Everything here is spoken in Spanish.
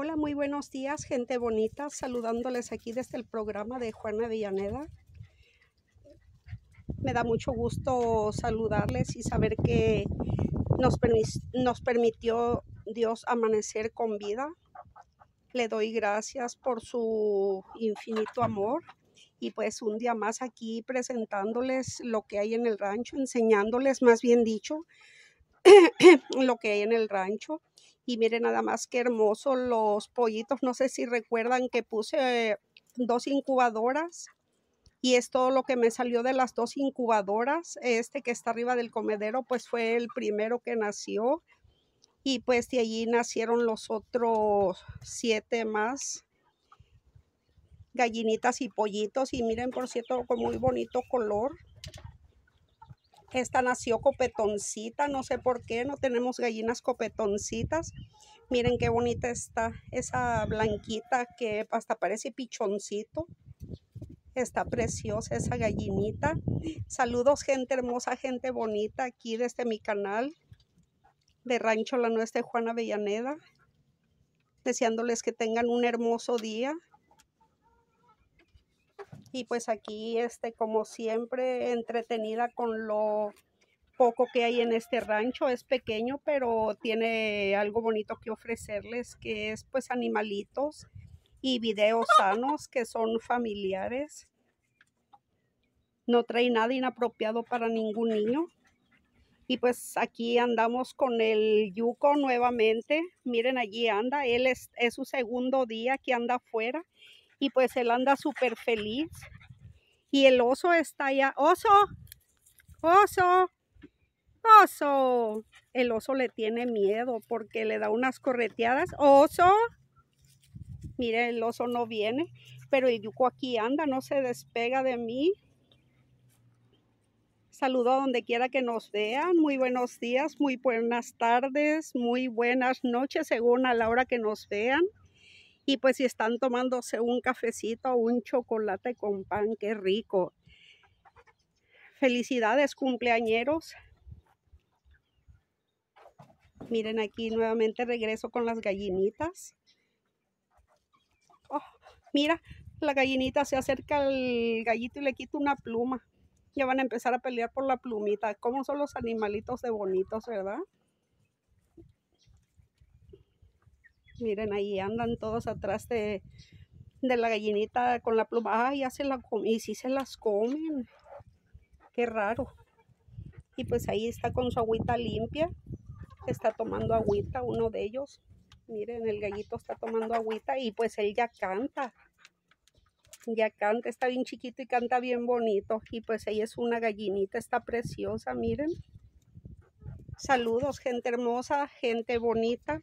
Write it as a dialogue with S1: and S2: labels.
S1: Hola, muy buenos días, gente bonita, saludándoles aquí desde el programa de Juana Villaneda. Me da mucho gusto saludarles y saber que nos, nos permitió Dios amanecer con vida. Le doy gracias por su infinito amor y pues un día más aquí presentándoles lo que hay en el rancho, enseñándoles más bien dicho lo que hay en el rancho. Y miren nada más qué hermoso los pollitos. No sé si recuerdan que puse dos incubadoras y es todo lo que me salió de las dos incubadoras. Este que está arriba del comedero pues fue el primero que nació y pues de allí nacieron los otros siete más gallinitas y pollitos y miren por cierto con muy bonito color esta nació copetoncita, no sé por qué, no tenemos gallinas copetoncitas. Miren qué bonita está esa blanquita que hasta parece pichoncito. Está preciosa esa gallinita. Saludos gente hermosa, gente bonita aquí desde mi canal de Rancho La Nuestra Juana Avellaneda. Deseándoles que tengan un hermoso día y pues aquí este como siempre entretenida con lo poco que hay en este rancho es pequeño pero tiene algo bonito que ofrecerles que es pues animalitos y videos sanos que son familiares. No trae nada inapropiado para ningún niño. Y pues aquí andamos con el yuco nuevamente. Miren allí anda él es, es su segundo día que anda afuera y pues él anda súper feliz. Y el oso está allá. ¡Oso! ¡Oso! ¡Oso! El oso le tiene miedo porque le da unas correteadas. ¡Oso! Mire, el oso no viene, pero el yuco aquí anda, no se despega de mí. Saludo a donde quiera que nos vean. Muy buenos días, muy buenas tardes, muy buenas noches, según a la hora que nos vean. Y pues si están tomándose un cafecito o un chocolate con pan, qué rico. Felicidades cumpleañeros. Miren aquí nuevamente regreso con las gallinitas. Oh, mira, la gallinita se acerca al gallito y le quita una pluma. Ya van a empezar a pelear por la plumita. ¿Cómo son los animalitos de bonitos, verdad? Miren, ahí andan todos atrás de, la gallinita con la pluma. Ay, ya se la comen. Y si se las comen. Qué raro. Y pues ahí está con su agüita limpia. Está tomando agüita uno de ellos. Miren, el gallito está tomando agüita y pues él ya canta. Ya canta, está bien chiquito y canta bien bonito. Y pues ella es una gallinita, está preciosa, miren. Saludos, gente hermosa, gente bonita.